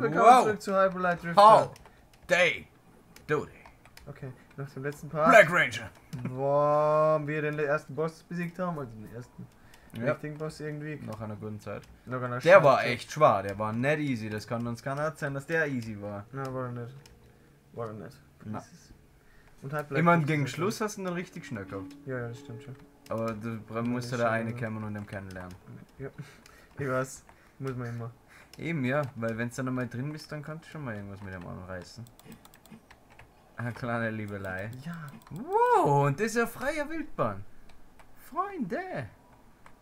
willkommen Wow. zurück zu Hyperlight Drifter. How they do they? Okay, nach dem letzten Part, Black Ranger. wo wir den ersten Boss besiegt haben, also den ersten Ja. richtigen Boss irgendwie. Nach einer guten Zeit. Noch einer Der war echt schwer, der war nicht easy. Das kann uns keiner erzählen, dass der easy war. Na, war er nicht. War er nicht. Na. Und Hyperlight Ich meine, gegen ist Schluss hast du ihn dann richtig schnell gehabt. Ja, ja, das stimmt schon. Aber du musst ja da schon- eine kommen und ihn kennenlernen. Ja. Ich weiß, muss man immer. Eben ja, weil wenn du dann einmal drin bist, dann kannst du schon mal irgendwas mit dem anreißen. Eine kleine Liebelei. Ja. Wow, und das ist ja freier Wildbahn. Freunde,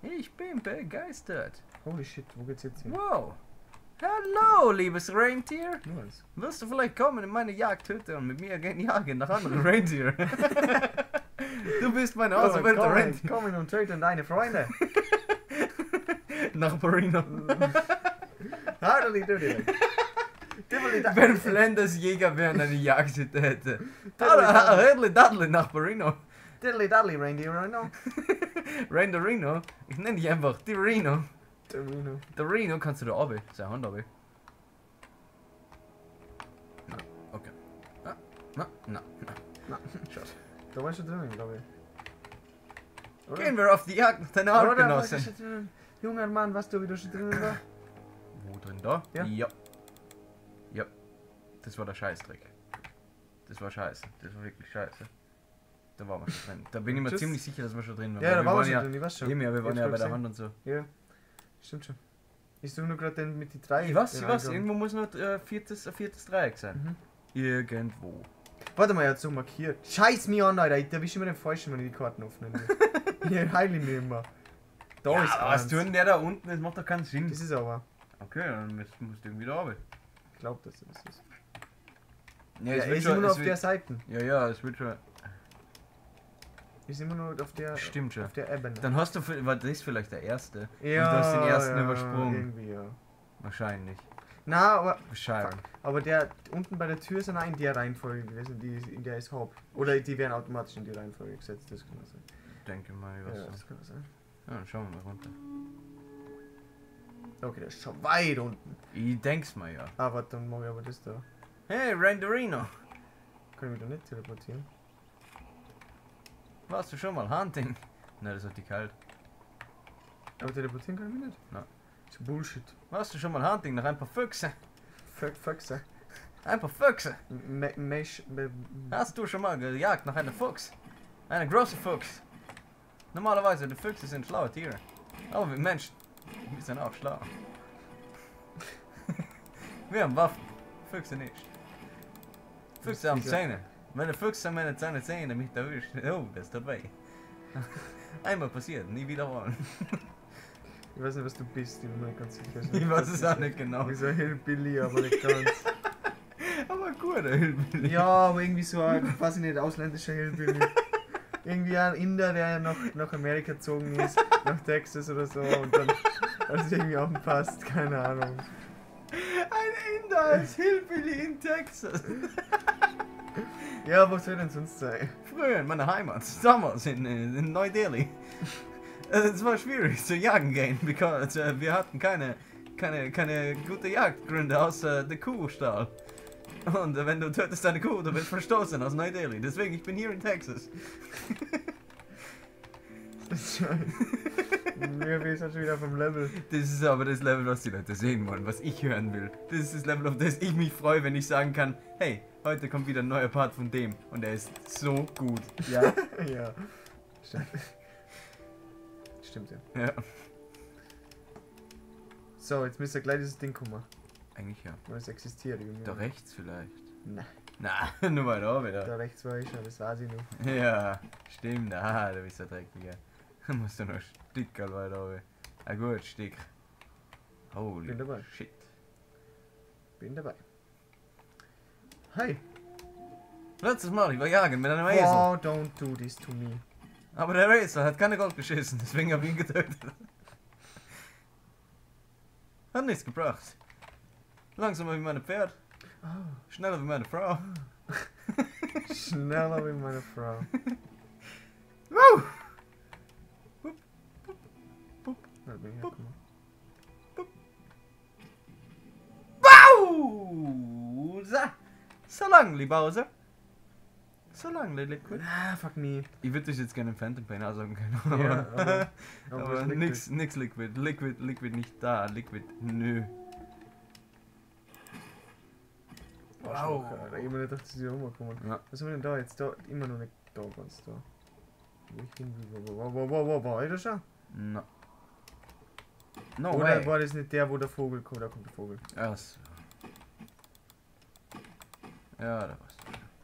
ich bin begeistert. Holy shit, wo geht's jetzt hin? Wow. Hallo, liebes Reintier. Nice. Wirst du vielleicht kommen in meine Jagdhütte und mit mir gehen jagen nach anderen Reintier? du bist meine auserwählte komm, Reintier. komm und töte deine Freunde. Nach Marino. Hardly do it. Dibbly da- Wenn Flanders Jäger während eine Jagdhütte hätte. Diddly Hedley Dudley nach Marino. Diddly daddly reindeer, I know. Reinderino. Ich nenne dich einfach. Torino. Der Reno kannst du da oben. Seine Hand oben. Na, okay. Na, na, na, na. Na. Da war schon drin, glaube ich. Gehen wir auf die Jagd nach deiner Artgenossen. Junger Mann, weißt du, wie du schon drin war? Wo drin da? Ja. ja. Ja. Das war der Scheißdreck. Das war scheiße. Das war wirklich scheiße. Da waren wir schon drin. Da bin ich mir Tschüss. ziemlich sicher, dass wir schon drin waren. Ja, da waren wir schon ja, drin, ich weiß schon. Eben, ja, wir waren Ich ja bei der. Hand und so. Ja, stimmt schon. Ich suche nur gerade den mit die drei. Ich weiß, ich weiß, irgendwo muss noch äh, viertes, ein viertes Dreieck sein. Mhm. Irgendwo. Warte mal, er hat so markiert. Scheiß mich an, Alter. Ich erwische immer den Falschen, wenn ich die Karten öffne. ich heile mich immer. Da ja, ist was eins. tun der da unten? Das macht doch keinen Sinn. Das ist aber. Okay, dann musst musst du irgendwie da runter. Ich glaube, dass das ist. Ja, Ja, es er wird ist schon, immer nur auf der Seite. ja, ja, es wird schon. Ist immer nur auf der, Stimmt schon. auf der Ebene. Dann hast du, war das vielleicht der erste? ja, und du hast den ersten ja, übersprungen. Irgendwie, ja. Wahrscheinlich. Na, aber, Bescheid. aber der unten bei der Tür sind auch in der Reihenfolge gewesen, die, in der ist Haupt. Oder die werden automatisch in die Reihenfolge gesetzt, das kann man sein. Denke mal, ich Ja, ja, das kann man sein. ja, dann schauen wir mal runter. Okay, der ist schon weit unten. Ich denk's mal ja. Ah, warte, dann mache ich aber das da. Hey, Randerino, Kann ich mich da nicht teleportieren? warst du schon mal Hunting? Nein, das hat die kalt. Aber teleportieren kann ich mich nicht? Nein. Das ist Bullshit. Warst du schon mal Hunting nach ein paar Füchse? Fuck, sag. Ein paar Füchse? Me- Mesh. me- Hast du schon mal gejagt nach einem Fuchs? Einen großen Fuchs? Normalerweise, die Füchse sind schlaue Tiere. Aber wir Menschen, wir sind auch schlau. wir haben Waffen, Füchse nicht. Füchse haben. Zähne. Wenn der Fuchs an meine Zähne sehen, mich erwischt, oh, das tut weh. Einmal passiert, nie wiederholen. Ich weiß nicht, was du bist, ich bin mir ganz sicher. Ich weiß es auch nicht genau. Wie so ein Hillbilly, aber nicht ganz. Aber gut, der Hillbilly. ja, aber irgendwie so ein, weiß ich nicht, ausländischer Hillbilly. Irgendwie ein Inder, der nach, nach Amerika gezogen ist, nach Texas oder so und dann hat es irgendwie anpasst, keine Ahnung. Ein Inder als Hillbilly in Texas. Ja, was soll denn sonst sein? Früher in meiner Heimat, damals in, äh, in Neu-Delhi. Äh, Es war schwierig zu jagen gehen, because äh, wir hatten keine, keine, keine gute Jagdgründe außer der Kuhstall. Und äh, wenn du tötest eine Kuh, du wirst verstoßen aus Neu-Delhi. Deswegen, ich bin hier in Texas. Das ist schon. Wir sind schon wieder vom Level. Das ist aber das Level, was die Leute sehen wollen, was ich hören will. Das ist das Level, auf das ich mich freue, wenn ich sagen kann, hey, heute kommt wieder ein neuer Part von dem. Und er ist so gut. Ja? ja. Stimmt. Stimmt ja. ja. So, jetzt müsste gleich dieses Ding kommen. Eigentlich ja. Weil es existiert irgendwie. Da rechts vielleicht. Nein, Na, nur mal da wieder. da rechts war ich schon, das weiß ich noch. Ja, stimmt. Ah, du bist der Dreckiger. Da musst du noch ein Stück weiter oben. Ein gut Stück. Holy Bin dabei. shit. Bin dabei. Hi. Letztes Mal, ich war jagen mit einem Esel. Oh, don't do this to me. Aber der Esel hat keine Gold geschissen, deswegen hab ich ihn getötet. Hat nichts gebracht. Langsamer wie meine Pferd, Oh, schneller wie meine Frau. schneller wie meine Frau. Woo! Da bin ich. Wow! So lang, liebe Hause. So lang, Liquid. Ah, fuck me. Ich würde dich jetzt gerne im Phantom Pain aussagen können, aber, Ja, aber, aber, nix, nix Liquid. Liquid, Liquid nicht da. Liquid, nö. Wow. Alter, immer nicht, dass sie rumkommen. Ja. Was haben wir denn da jetzt? Da, immer noch nicht da, ganz da. Wo ich hin will. Wo, wo, wo, wo, wo, war ich da schon? No. No Oder way. war das nicht der, wo der Vogel kommt? Da kommt der Vogel. Achso. Ja, da war's.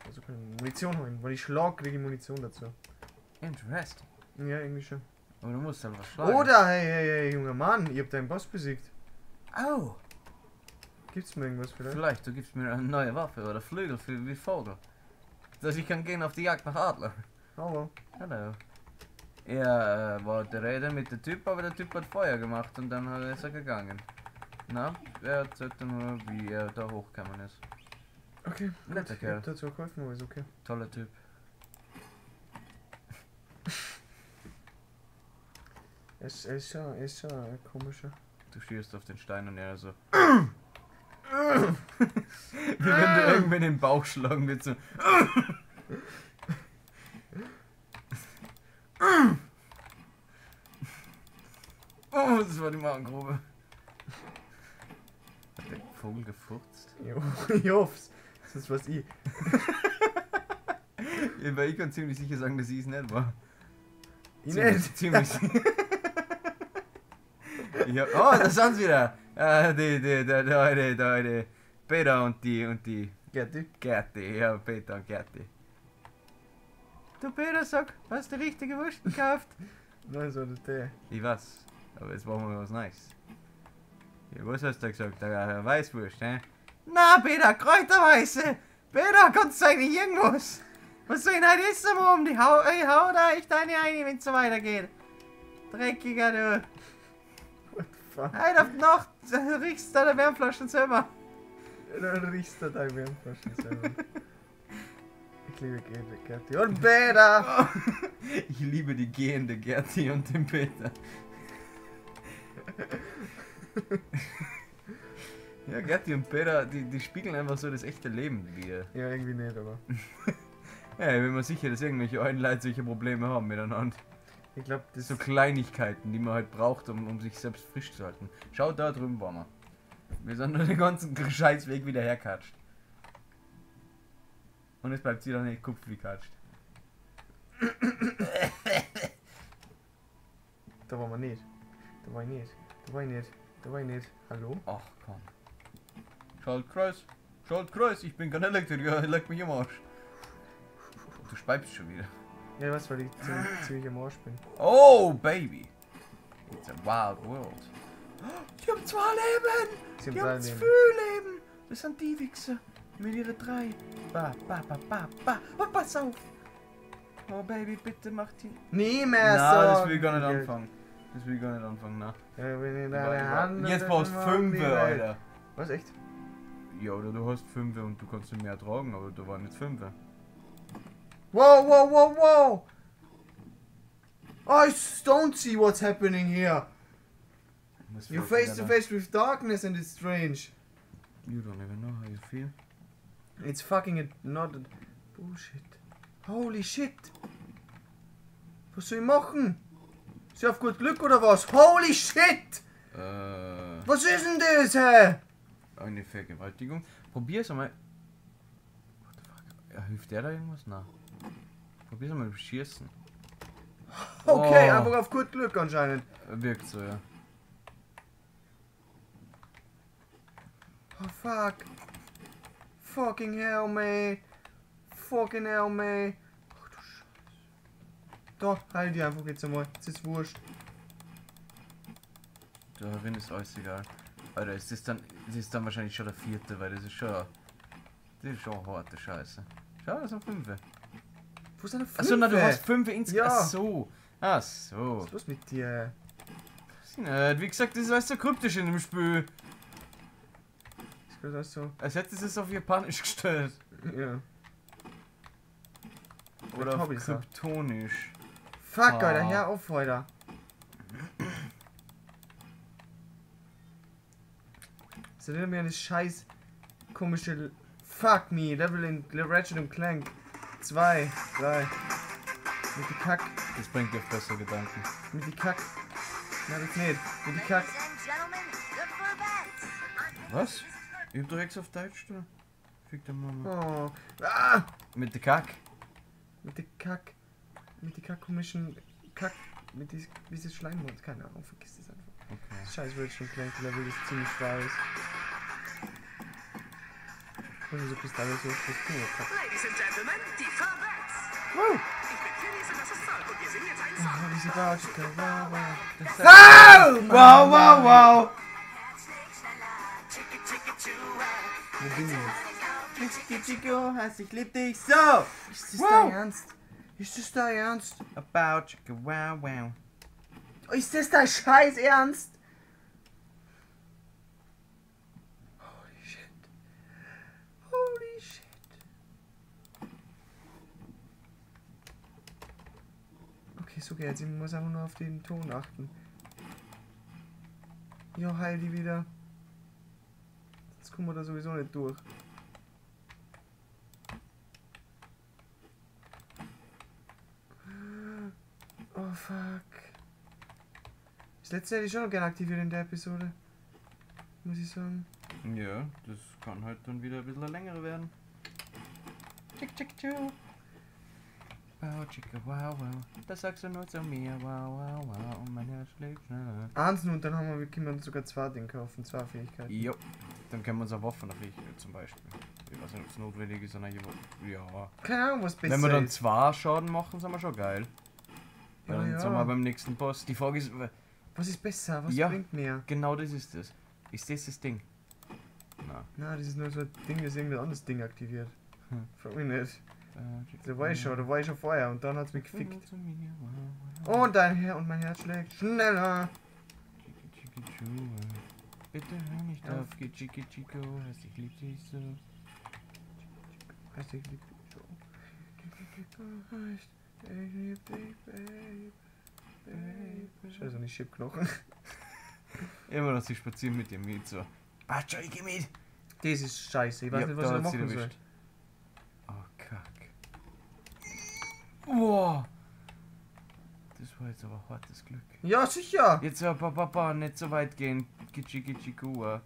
Also kann ich Munition holen. Weil ich schlag, kriege ich Munition dazu. Interesting. Ja, irgendwie schon. Aber du musst halt was schlagen. Oder, hey, hey, hey, junger Mann, ihr habt deinen Boss besiegt. Oh, Gibt's mir irgendwas vielleicht? vielleicht du gibst mir eine neue Waffe oder Flügel für wie Vogel. Dass ich kann gehen auf die Jagd nach Adler. Hallo. Hallo. Ja, äh, wollte reden mit dem Typ, aber der Typ hat Feuer gemacht und dann ist er gegangen. Na, er erzählte nur, wie er da hochgekommen ist. Okay, Netter Kerl. dazu geholfen, aber ist okay. Toller Typ. Er ist, er ist er ein komischer. Du schießt auf den Stein und er so. Wie wenn du irgendwen in den Bauch schlagen willst. So. Oh, das war die Magengrube. Hat der Vogel gefurzt? Jo, ich hoff's. Das ist was ich. Ja, weil ich kann ziemlich sicher sagen, dass ich es nicht war. Ich ziemlich, nicht. Ziemlich sicher. ja, oh, da sind sie wieder. Äh, die, die, die, die, die, die, die Peter und die, und die Gerti. Gerti. Ja, Peter und Gerti. Du Peter, sag, hast du richtige Wurst gekauft? Nein, so das der. Ich weiß, aber jetzt brauchen wir was Neues. Ja, was hast du gesagt? Der Weißwurst, hä? Na, Peter, Kräuterweiße! Peter, kannst du eigentlich irgendwas? Was soll ich denn heute essen, Mom? Die hau, ich hau da echt eine ein, wenn es so weitergeht. Dreckiger, du. Fuck. Heute auf Nacht äh, riechst du an der Wärmflasche selber. Dann riechst du dein Wärmflaschen selber. Ich liebe Gerti. Gerti. Und Peter! Ich liebe die gehende Gerti und den Peter. ja, Gerti und Peter, die, die spiegeln einfach so das echte Leben wieder. Ja, irgendwie nicht, aber. Ja, ich bin mir sicher, dass irgendwelche alten Leute solche Probleme haben miteinander. Ich glaube, das So Kleinigkeiten, die man halt braucht, um, um sich selbst frisch zu halten. Schau, da drüben waren wir. Wir sind nur den ganzen Scheißweg wieder herkatscht. Und es bleibt sie dann nicht kupft wie katscht. Da war man nicht. Da war ich nicht. Da war ich nicht. Da war ich nicht. Hallo? Ach komm. Schaltkreis. Schaltkreis, ich bin kein Elektriker, leck mich im Arsch. Du speibst schon wieder. Ja, was, weil ich ziemlich, ziemlich am Arsch bin. Oh, Baby. It's a wild world. Die haben zwei Leben. Sie haben Die haben Leben. zwei Leben. Das sind die Wichser. Mit ihren drei. Ba, ba, ba, ba, ba. Oh, pass auf. Oh, Baby, bitte mach die. Nie mehr Na, so! das will ich gar nicht anfangen. Das will ich gar nicht anfangen, na. Ja. Jetzt brauchst du fünf, Alter. Was, echt? Ja, oder du hast fünf und du kannst mehr tragen, aber da waren jetzt fünf. Whoa, whoa, whoa, whoa! I don't see what's happening here. You're face to face with darkness and it's strange. You don't even know how you feel. It's fucking not a bullshit. Holy shit. Was soll ich machen? Ich auf gut Glück oder was? Holy shit! Äh, Was ist denn das, hä? eine Vergewaltigung. Probier's einmal. What the fuck? Ja, hilft der da irgendwas? Na. Probier's einmal mit Schießen. Okay, Oh. einfach auf gut Glück anscheinend. Wirkt so, ja. Oh fuck. Fucking hell, me. Fucking hell, me. Ach du Scheiße. Da, heil die einfach jetzt einmal. Jetzt ist wurscht. Darin ist alles egal. Alter, ist das dann. Das ist dann wahrscheinlich schon der vierte, weil das ist schon. Das ist schon harte Scheiße. Schau, das sind fünf. Wo ist deine Fünfe? Achso, na, du hast fünf insgesamt. Ja. Ach so. Ach so. Was ist los mit dir? Nicht. Wie gesagt, das ist alles so kryptisch in dem Spiel. Ist gerade alles so. Als hättest du es auf Japanisch gestellt. Ja. Oder auf kryptonisch. Fuck, Ah. Alter, hör auf, Alter. Das erinnert mich an das scheiß komische Fuck me, Level in Ratchet und Clank. 2, 3. Mit die Kack, Das bringt dir bessere Gedanken. mit die Kack. Na, das nicht. Mit die Kack. Ladies and gentlemen, the Corvettes. Was? Ich hab doch extra auf Deutsch da. Fick der Mama. Oh. Ah! Mit der Kack. Mit die Kack. Mit die Kack komischen Kack. Mit die, dieses Schleimmund. Keine Ahnung, vergiss das einfach. Okay. Scheiß Ratchet und Clank Level ist ziemlich schwer ist. Bist du alles so Kack. Ladies and Gentlemen, die Corvettes. Wow! Ich bin Phineas und das ist Falk und wir sind jetzt ein Song. Oh, diese wow, wow. Wow! Wow. Wo bin ich Chico, heißt ich lieb dich so! Ist das Wow. dein Ernst? Ist das dein Ernst? About Chico, wow, wow. Ist das dein Scheiß Ernst? Holy shit. Holy shit. Okay, so geht's. Ich muss einfach nur auf den Ton achten. Jo, heil die wieder. Jetzt kommen wir da sowieso nicht durch. Oh fuck. Das letzte hätte ich schon noch gerne aktiviert in der Episode. Muss ich sagen. Ja, das kann halt dann wieder ein bisschen länger werden. Chick, chick, chu. Wow, chicka, wow, wow. Das sagst du nur zu mir, wow, wow, wow. Und mein Herz schlägt schneller. Eins und dann haben wir, können wir uns sogar zwei Dinge kaufen, zwei Fähigkeiten. Jo, dann können wir uns eine Waffe noch richten, zum Beispiel. Ich weiß nicht, ob es notwendig ist, sondern ja. Keine Ahnung, was besser Wenn wir dann zwei Schaden machen, sind wir schon geil. Ja, dann ja. sind wir beim nächsten Boss. Die Frage ist, Was ist besser? Was Ja. bringt mehr? genau das ist das. Ist das das Ding? Na. Na, das ist nur so ein Ding, das irgendein anderes Ding aktiviert. Hm. Frag mich nicht. Äh, Da war ich schon, da war ich schon vorher und dann hat's mich gefickt. Und dein Herr und mein Herz schlägt schneller. Bitte hör nicht auf, Chiki Chico, heißt ich lieb dich so. Heißt ich lieb dich so. Heißt ich lieb dich, babe. Babe. Scheiße, nicht Chipknochen. Immer noch sie spazieren mit dem mit so. Batscho, ich geh mit! Das ist scheiße, ich weiß nicht, was ich machen soll. erwischt. Oh, kack. Wow! Das war jetzt aber hartes Glück. Ja, sicher! Jetzt aber Papa, nicht so weit gehen. Gitschi, gitschi, gua.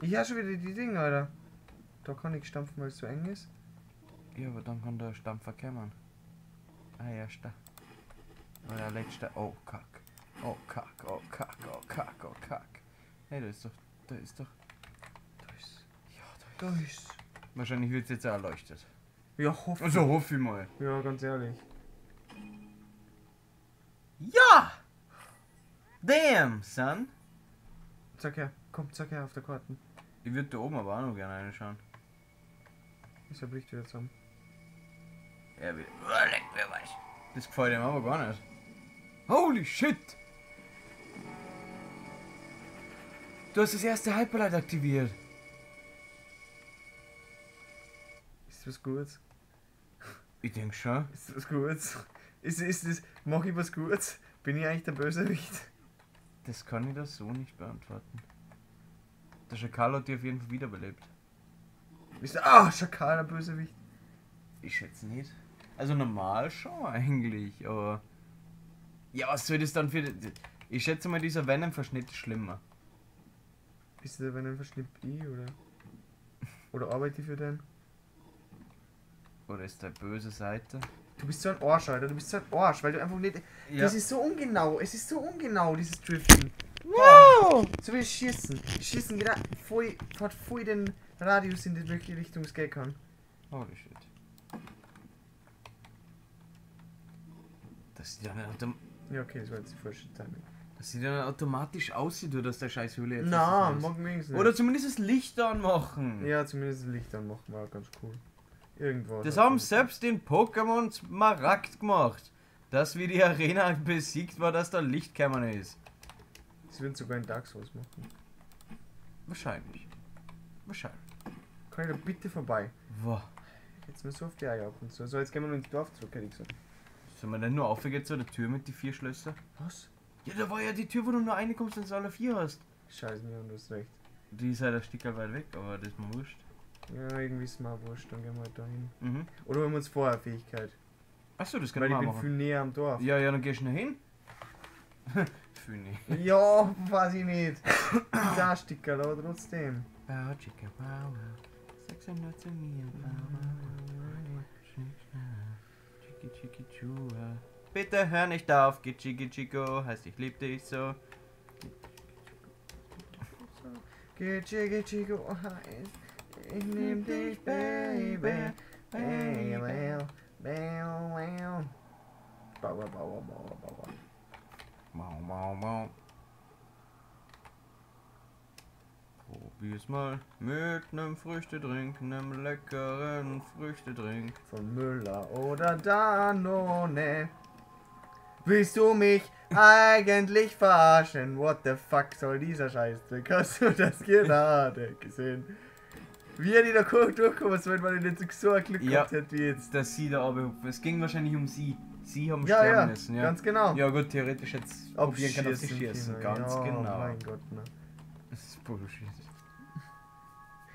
Ich habe schon wieder die Dinge, Alter. Da kann ich stampfen, weil es zu eng ist. Ja, aber dann kann der Stampfer kommen. Ah, erster. Oder letzter. Oh, kack. Oh, kack, oh, kack, oh, kack, oh, kack. Hey, da ist doch. Da ist doch. Da ist. Ja, da Da ist. Wahrscheinlich wird es jetzt erleuchtet. Ja, hoffe Also hoffe ich mal. Ja, ganz ehrlich. Ja! Damn, son! Zack her, komm, zack her auf der Karte. Ich würde da oben aber auch noch gerne reinschauen. Ich hab Licht wieder zusammen. Er will. Oh, leck mir was. Das gefällt ihm aber gar nicht. Holy shit! Du hast das erste Hyperlight aktiviert. Ist das Gutes? Ich denke schon. Ist das Gutes? Ist, ist das. Mach ich was Gutes? Bin ich eigentlich der Bösewicht? Das kann ich das so nicht beantworten. Der Schakal hat die auf jeden Fall wiederbelebt. Bist du. Ah, Schakal, der Bösewicht. Ich schätze nicht. Also normal schon eigentlich, aber. Ja, was soll das dann für. Ich schätze mal, dieser Venom-Verschnitt ist schlimmer. Bist du der, wenn er verschnippt ich oder? Oder arbeite ich für den? Oder ist der böse Seite? Du bist so ein Arsch, Alter. Du bist so ein Arsch, weil du einfach nicht. Das ist so ungenau. Es ist so ungenau, dieses Driften. Wow! So wie Schießen. Schießen geht voll, hat voll den Radius in die richtige Richtung es gehen kann. Holy shit. Das sieht dann, autom Ja, okay, das war jetzt die falsche Timing. das sieht dann automatisch aussieht, du, dass der scheiß Höhle jetzt. Na, ist. mag mir nicht. Oder zumindest das Licht anmachen. Ja, zumindest das Licht anmachen war ganz cool. Irgendwo. Das haben das- selbst den Pokémon Smaragd gemacht. Dass wie die Arena besiegt war, dass da Licht gekommen ist. Das würden sogar in Dark Souls machen. Wahrscheinlich. Wahrscheinlich. Kann ich da bitte vorbei? Wow. Jetzt mal so auf die Eier ab und so. So, jetzt gehen wir ins Dorf zurück, hätte ich gesagt. Sollen wir denn nur aufgehen zu der Tür mit die vier Schlösser? Was? Ja, da war ja die Tür, wo du nur eine kommst und es alle vier hast. Scheiße, mir, du hast recht. Die ist halt ein Stück weit weg, aber das ist mir wurscht. Ja, irgendwie ist auch wurscht, dann gehen wir halt dahin. Mhm. Oder wir uns vorher Fähigkeit. Achso, das Weil können ich bin viel näher am Dorf. Ja, ja, dann gehst du noch hin. Füni. Ja, weiß ich nicht. da Sticker, aber trotzdem. Bau, chicka, bau, Sechs zu mir, Chiki, chiki, chua. Bitte hör nicht auf, Gitschi, Gitschigo, heißt ich lieb dich so. Gitschi, Gitschi, go heiß. Ich nehm dich, Baby. Baby, well, well, well. Bauer, Bauer, Bauer, Bauer. Mau, mau, mau. Probier's mal mit nem Früchtedrink, nem leckeren Früchtedrink. Von Müller oder Danone. Willst du mich eigentlich verarschen? What the fuck soll dieser Scheißdreck? Hast du das gerade gesehen? Wie er die da kurz durchkommen soll, weil er nicht so ein Glück Ja. gehabt hätte wie jetzt. Dass sie da aber, es ging wahrscheinlich um sie. Sie haben Ja, sterben ja, müssen, ja. ganz genau. Ja gut, theoretisch jetzt probieren auf sich Abschießen schießen. können. Ganz ja, genau. Mein Gott, ne. Das ist Bullshit.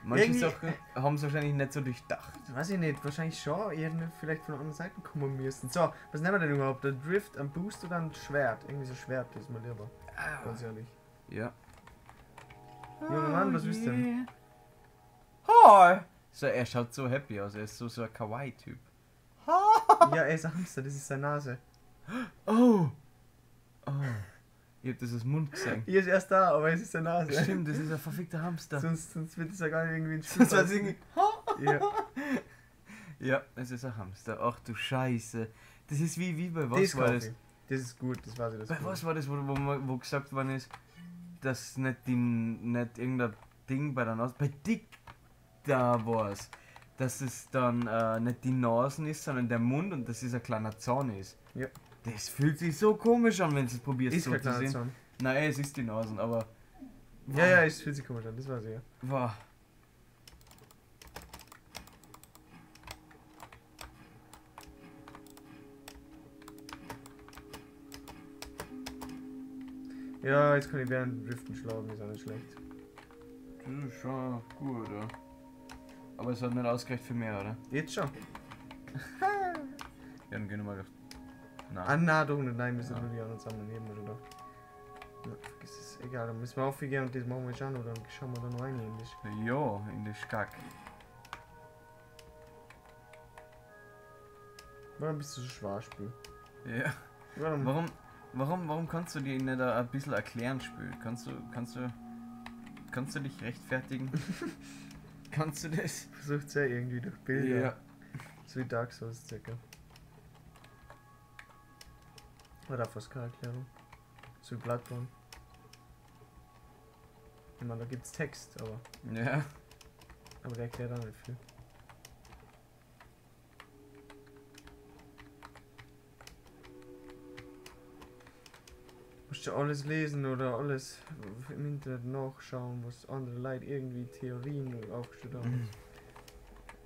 Manche Irgendwie- Sachen haben es wahrscheinlich nicht so durchdacht. Weiß ich nicht, wahrscheinlich schon. Irgendwie vielleicht von der anderen Seite kommen müssen. So, was nehmen wir denn überhaupt? Der Drift, ein Boost oder ein Schwert? Irgendwie so Schwert ist mir lieber. Ganz ehrlich. Ja. Junger Mann, was willst du denn? Hi! So, er schaut so happy aus, er ist so, so ein Kawaii-Typ. Ja, er ist ein Hamster, das ist seine Nase. Oh! Oh. Ich hab das aus dem Mund gesehen. Hier ist erst da, aber es ist seine Nase. Stimmt, das ist ein verfickter Hamster. Sonst, sonst wird es ja gar nicht irgendwie ein war Spiel. irgendwie. Ja. Ja, es ist ein Hamster. Ach du Scheiße. Das ist wie, wie bei was das war das? ich. Das ist gut, das ich. Das Bei ist was gut. war das, wo, wo, man- wo gesagt worden ist, dass nicht, die, nicht irgendein Ding bei der Nase, bei Dick da war's, dass es dann äh, nicht die Nasen ist, sondern der Mund und dass es ein kleiner Zahn ist. Ja. Das fühlt sich so komisch an, wenn du es probierst Ist so zu sehen. Zahn. Nein, es ist die Nasen, aber. Ja, ja, es fühlt sich komisch an, das weiß ich ja. Wow. Ja, jetzt kann ich während Driften schlagen, ist auch nicht schlecht. Das ist schon gut, oder? Aber es hat nicht ausgereicht für mehr, oder? Jetzt schon. Ja, dann gehen wir mal auf. Nein. Ah, na, doch nicht, nein, wir sind nur die anderen zusammen daneben, oder doch? Ja, vergiss es, egal, dann müssen wir aufgehen und das machen wir schon, oder dann schauen wir da noch rein in das. Ja, in der Skack. Warum bist du so schwarspiel? Ja. Warum? Warum, warum, warum kannst du dir nicht ein bisschen erklären spielen? Kannst du, kannst du, kannst du dich rechtfertigen? kannst du das? Versucht es ja irgendwie durch Bilder. Ja. So wie Dark Souls circa. Oder fast keine Erklärung. So wie Bloodborne. Ich meine, da gibt's Text, aber, Ja. aber der erklärt auch nicht viel. Du alles lesen oder alles im Internet nachschauen, was andere Leute irgendwie Theorien aufgestellt haben.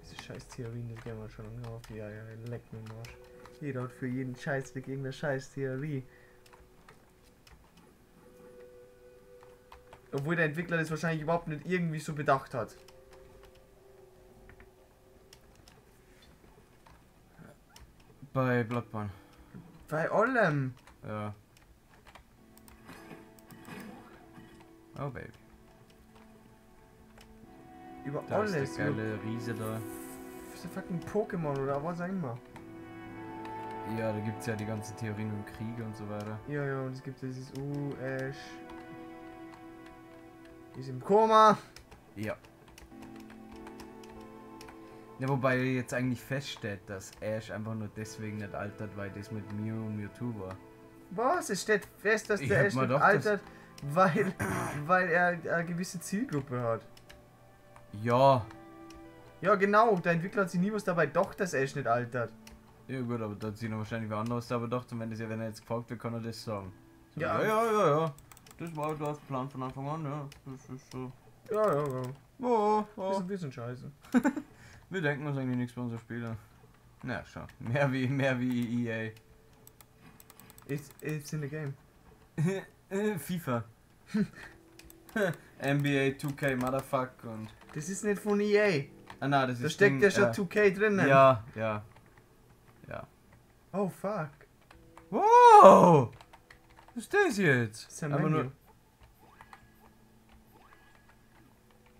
Diese scheiß Theorien, das gehen wir schon lange auf. Ja, ja, leck mir Arsch. Jeder hat für jeden Scheißweg irgendeine scheiß Theorie. Obwohl der Entwickler das wahrscheinlich überhaupt nicht irgendwie so bedacht hat. Bei Bloodborne. Bei allem. Ja. Oh Baby. Über Da ist alles. der Über geile Riese da. so fucking Pokémon oder was auch immer. Ja, da gibt's ja die ganzen Theorien und Kriege und so weiter. Ja, ja, und es gibt dieses Uh, Ash. Ist im Koma. Ja. Ja, wobei jetzt eigentlich feststeht, dass Ash einfach nur deswegen nicht altert, weil das mit Mew und Mewtwo war. Was? Es steht fest, dass Ich der Ash mal nicht altert, weil, weil er eine gewisse Zielgruppe hat. Ja. Ja, genau. Der Entwickler hat sich nie was dabei doch, dass Ash nicht altert. Ja gut, aber da noch wahrscheinlich wer anderes dabei gedacht und wenn, das ja, wenn er jetzt gefragt wird, kann er das sagen. So, Ja. ja, ja, ja, ja. Das war der Plan von Anfang an, ja. Das ist so. Ja, ja, ja. Oh, Ist oh. ein bisschen scheiße. Wir denken uns eigentlich nichts bei unseren Spielern. Na schon. Mehr wie, mehr wie EA. It's, it's in the game. Äh, FIFA. NBA 2K Motherfuck und. Das ist nicht von EA. Ah, nein, das Da ist. steckt Ding, ja schon äh, 2K drin. Ja, ja. Ja. Oh fuck. Wow! Was ist das jetzt? Das ist ein Aber Menü. nur.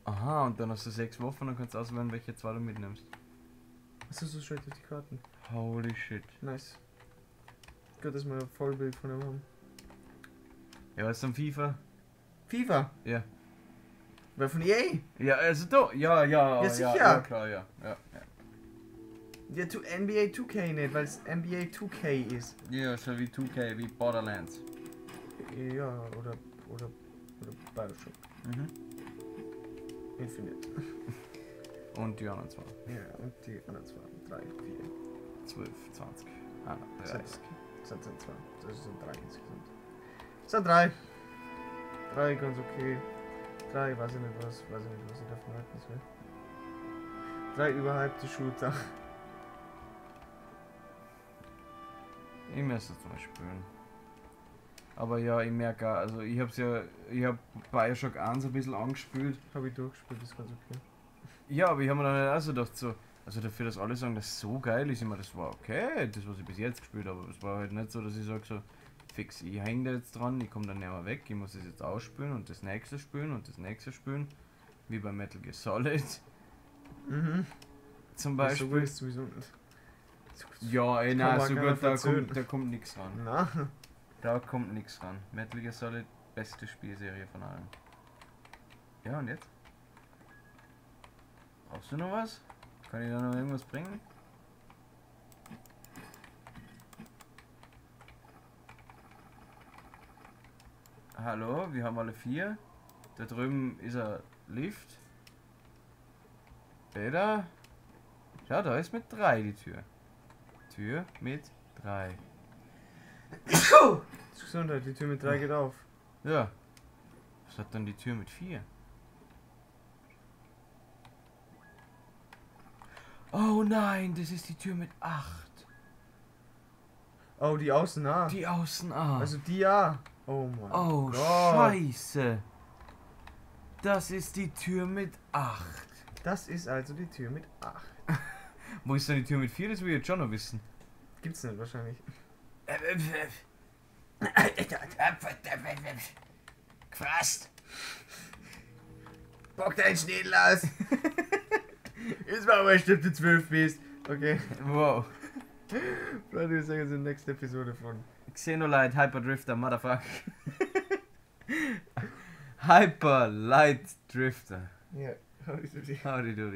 Aha, und dann hast du sechs Waffen und kannst auswählen, welche zwei du mitnimmst. Achso, so durch die Karten. Holy shit. Nice. Gut, dass wir ein Vollbild von ihm haben. Ja, was ist am FIFA? FIFA. Ja. Wer von EA? Ja, also da. Ja, ja, Ja, sicher. Ja, klar, ja. Ja, ja. Ja, NBA 2K nicht, weil es NBA 2K ist. ja so wie 2K, wie Borderlands. Ja, oder, oder, oder Bioshock Mhm. Infinite. Und die anderen zwei. Ja, und die anderen zwei. Drei, vier, 12, 20. Ah, nein, 30. sechs. Das sind zwei. Das sind drei insgesamt. Das sind drei. Drei ganz okay. Drei, weiß ich nicht was, weiß ich nicht, was ich davon halten soll. Drei überhypte Shooter. Ich müsste es mal spielen. Aber ja, ich merke auch, also ich hab's ja, ich hab Bioshock 1 ein bisschen angespielt. Habe ich durchgespielt, ist ganz okay. Ja, aber ich habe mir dann auch so gedacht, so, also dafür, dass alle sagen, das so geil ist, ich meine, das war okay, das, was ich bis jetzt gespielt habe. Aber es war halt nicht so, dass ich sage, so, fix, ich hänge da jetzt dran, ich komme dann nicht mehr weg, ich muss es jetzt ausspielen und das nächste spielen und das nächste spielen. Wie bei Metal Gear Solid Mhm. zum So Beispiel. gut ist sowieso nicht. So. Ja, ey, man so gut, da verzögern. kommt, da kommt nichts ran. Na, Da kommt nichts ran. Metal Gear Solid, beste Spielserie von allen. Ja, und jetzt? Brauchst du noch was? Kann ich da noch irgendwas bringen? Hallo, wir haben alle vier. Da drüben ist ein Lift. Peter? Schau, da ist mit drei die Tür. Tür mit drei. Gesundheit, die Tür mit drei geht auf. Ja. Was hat dann die Tür mit vier? Oh nein, das ist die Tür mit acht. Oh, die außen, ah. Die außen A. Also die ja. Oh mein oh, Gott. scheiße. Das ist die Tür mit acht. Das ist also die Tür mit acht. Wo ist denn die Tür mit vier? Das will ich jetzt schon noch wissen. Gibt's nicht wahrscheinlich. Gefasst. Bock deinen Schniedel aus. Jetzt mal wurscht, ob du zwölf bist. Okay. Wow. Vielleicht wir sagen es in der nächsten Episode von. Xenolite Hyperdrifter, motherfucker. Hyper Light Drifter. Yeah. How do you do it?